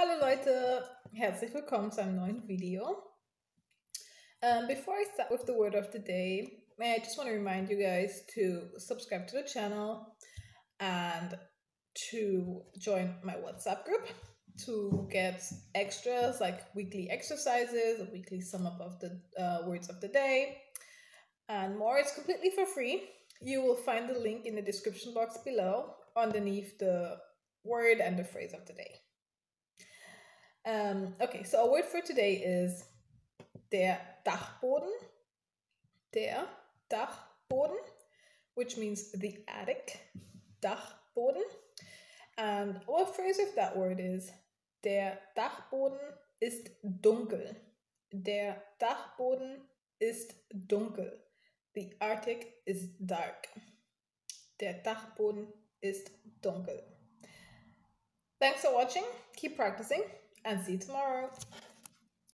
Hallo Leute, herzlich willkommen zu einem neuen Video. Um, before I start with the word of the day, I just want to remind you guys to subscribe to the channel and to join my WhatsApp group to get extras like weekly exercises, a weekly sum up of the uh, words of the day, and more. It's completely for free. You will find the link in the description box below underneath the word and the phrase of the day. Um, okay, so our word for today is der Dachboden. Der Dachboden, which means the attic. Dachboden. And our phrase of that word is Der Dachboden ist dunkel. Der Dachboden ist dunkel. The attic is dark. Der Dachboden ist dunkel. Thanks for watching. Keep practicing and see you tomorrow.